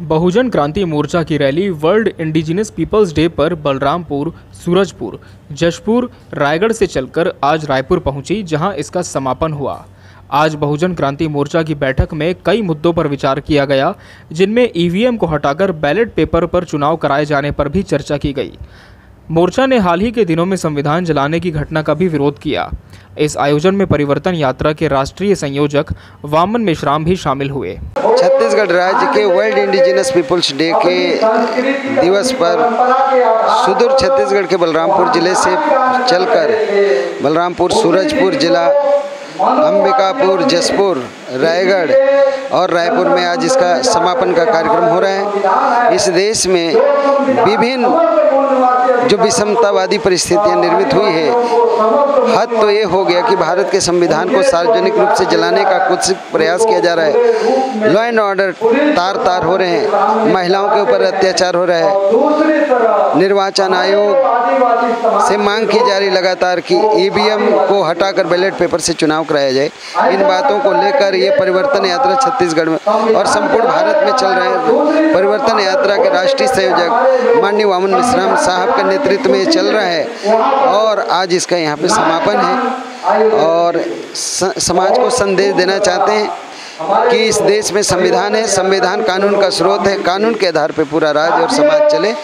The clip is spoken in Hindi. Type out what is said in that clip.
बहुजन क्रांति मोर्चा की rally world indigenous peoples day पर बलरामपुर, सूरजपुर, जशपुर, रायगढ़ से चलकर आज रायपुर पहुँची, जहाँ इसका समापन हुआ। आज बहुजन क्रांति मोर्चा की बैठक में कई मुद्दों पर विचार किया गया, जिनमें ईवीएम को हटाकर बैलेट पेपर पर चुनाव कराए जाने पर भी चर्चा की गई। मोर्चा ने हाल ही के दिनों में संविधान जलाने की घटना का भी विरोध किया। इस आयोजन में परिवर्तन यात्रा के राष्ट्रीय संयोजक वामन मेश्राम भी शामिल हुए। छत्तीसगढ़ राज्य के वर्ल्ड इंडिजिनस पीपुल्स डे के दिवस पर सुदूर छत्तीसगढ़ के बलरामपुर ज़िले से चलकर बलरामपुर, सूरजपुर जिला, अंबिकापुर, जसपुर, रायगढ़ और रायपुर में आज इसका समापन का कार्यक्रम हो रहा है। इस देश में विभिन्न जो विषमतावादी परिस्थितियाँ निर्मित हुई है। हद तो ये हो कि भारत के संविधान को सार्वजनिक रूप से जलाने का कुछ प्रयास किया जा रहा है। लॉ एंड ऑर्डर तार तार हो रहे हैं। महिलाओं के ऊपर अत्याचार हो रहा है। निर्वाचन आयोग से मांग की जा रही लगातार कि ईवीएम को हटाकर बैलेट पेपर से चुनाव कराया जाए। इन बातों को लेकर ये परिवर्तन यात्रा छत्तीसगढ़ में और संपूर्ण भारत में चल रहे परिवर्तन यात्रा के राष्ट्रीय संयोजक माननीय वामन मिश्राम साहब के नेतृत्व में चल रहा है और आज इसका यहाँ पे समापन है। और समाज को संदेश देना चाहते हैं कि इस देश में संविधान है, संविधान कानून का स्रोत है, कानून के आधार पर पूरा राज्य और समाज चले।